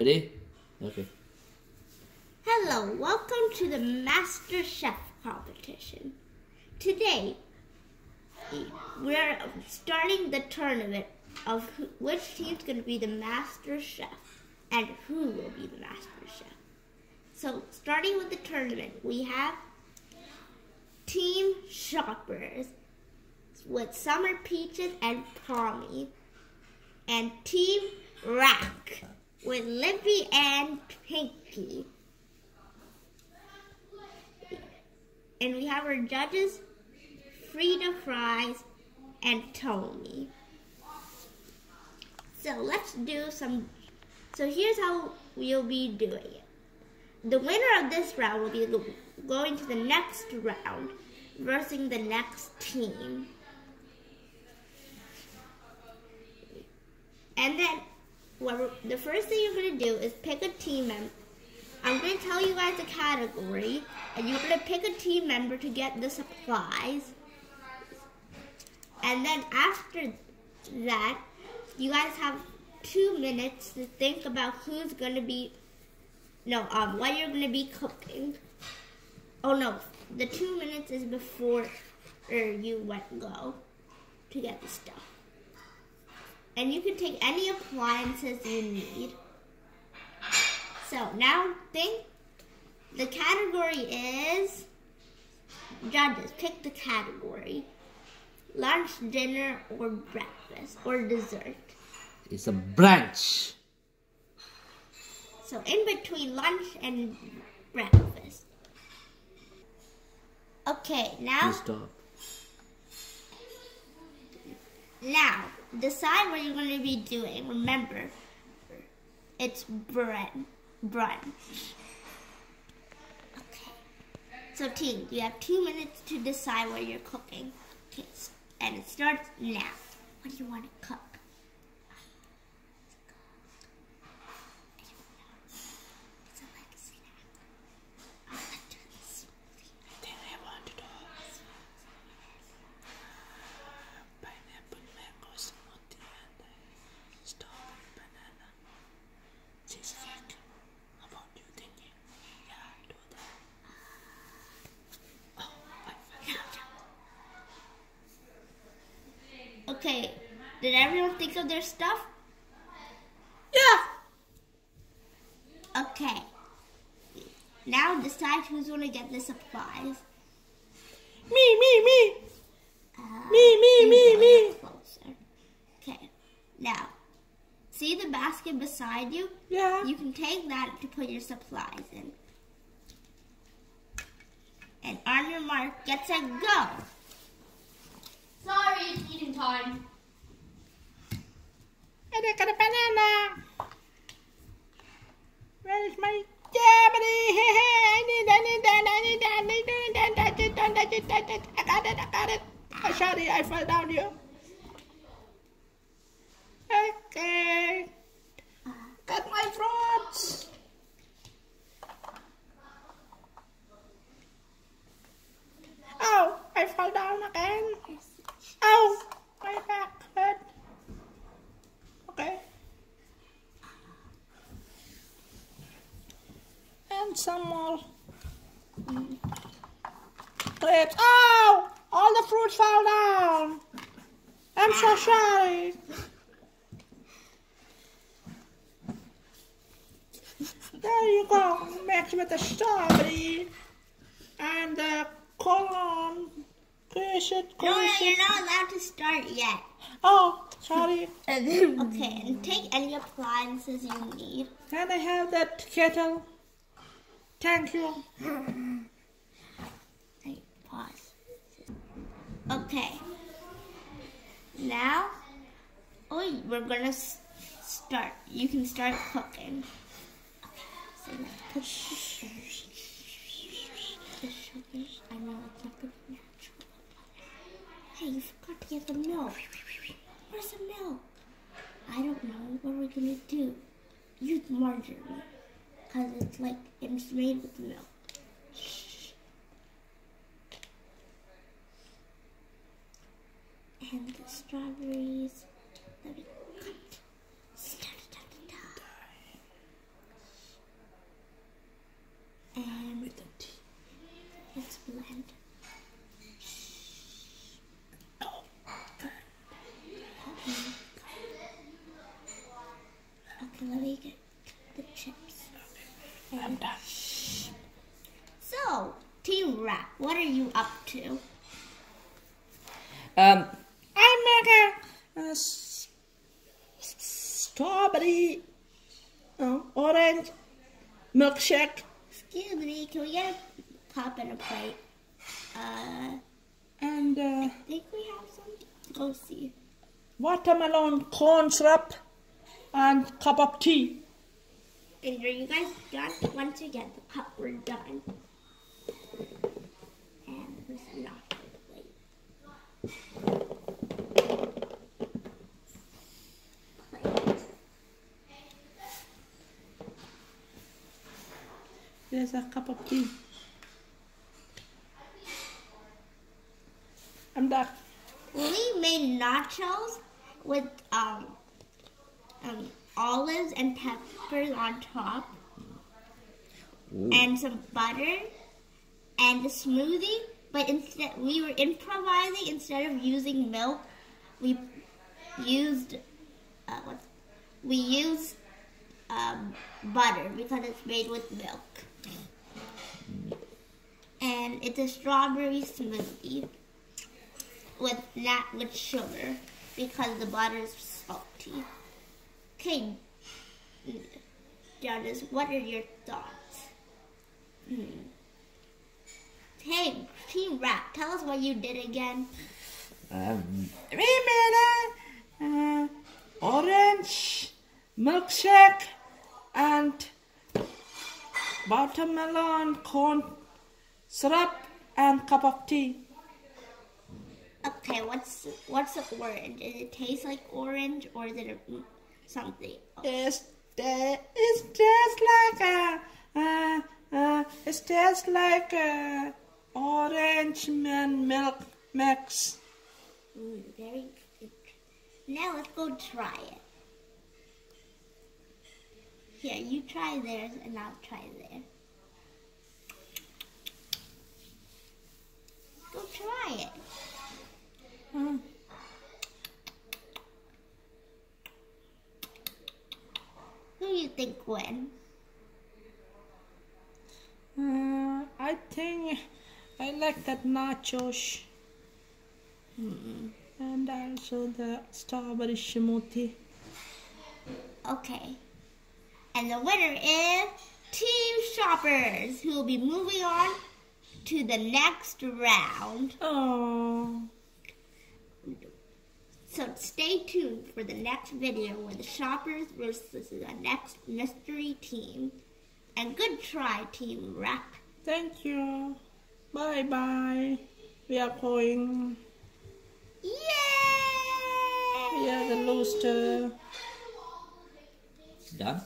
Ready? Okay. Hello, welcome to the Master Chef competition. Today, we're starting the tournament of which team's going to be the Master Chef and who will be the Master Chef. So, starting with the tournament, we have Team Shoppers with Summer Peaches and Tommy, and Team Rack with Lippy and Pinky. And we have our judges, Frida Fries and Tony. So let's do some. So here's how we'll be doing it. The winner of this round will be going to the next round versus the next team. And then the first thing you're going to do is pick a team member. I'm going to tell you guys a category, and you're going to pick a team member to get the supplies. And then after that, you guys have two minutes to think about who's going to be, no, um, what you're going to be cooking. Oh no, the two minutes is before you went go to get the stuff. And you can take any appliances you need. So now think the category is judges. Pick the category. Lunch, dinner, or breakfast, or dessert. It's a brunch. So in between lunch and breakfast. Okay, now. Now, decide what you're going to be doing. Remember, it's bread, brunch. Okay. So, team, you have two minutes to decide what you're cooking. Okay, and it starts now. What do you want to cook? Okay, did everyone think of their stuff? Yeah. Okay. Now decide who's going to get the supplies. Me, me, me. Uh, me, me, me, me. Closer. Okay. Now, see the basket beside you? Yeah. You can take that to put your supplies in. And on your mark, get set, go. Sorry, it's eating time. And I got a banana. Where is my Jabberly? I need, that, I need that, I need that, I need that, I got it, I got it. Oh, sorry, I fell down here. Okay. Got my fruits. Oh, I fell down again. Oh, my back hurt. Okay. And some more grapes. Oh, all the fruits fell down. I'm so sorry. There you go, mixed with the strawberry and the corn. Push it, No, push you're not allowed to start yet. Oh, sorry. okay, and take any appliances you need. Can I have that kettle? Thank you. Hey, pause. Okay. Now, oh, we're gonna start. You can start cooking. Hey, you forgot to get the milk. Where's the milk? I don't know. What are we gonna do? Use margarine because it's like it's made with milk. And the strawberries that we cut. And it's blend. Team Rap, what are you up to? Um, I make a, a s- s- strawberry, uh, orange milkshake, Excuse me, can we get a cup and a plate? Uh, and uh, I think we have some. Go see. watermelon corn syrup, and cup of tea. And are you guys done? Once you get the cup, we're done. And this is not the plate. Plate. There's a cup of tea. I'm back. We made nachos with um, um, olives and peppers on top, Ooh. and some butter, and a smoothie. But instead, we were improvising. Instead of using milk, we used uh, what? We used um, butter because it's made with milk, and it's a strawberry smoothie with not with sugar because the butter is salty. Okay, Jonas, what are your thoughts? Hmm. Hey, Team Rap, tell us what you did again. Um, a uh, orange milkshake and watermelon corn syrup and cup of tea. Okay, what's what's the orange? Does it taste like orange or is it a, something? else? It's, it's just like a, uh, uh, it tastes like a orange and milk mix. Mm, very good. Now let's go try it. Here, you try theirs and I'll try theirs. Go try it. Mm. Who do you think win? Uh, I think I like that nachos and also the strawberry smoothie. Okay. And the winner is Team Shoppers, who will be moving on to the next round. Oh, So stay tuned for the next video where the Shoppers versus the next mystery team. And good try, Team Rap. thank you. Bye bye. We are going. Yay! We are the loser. done?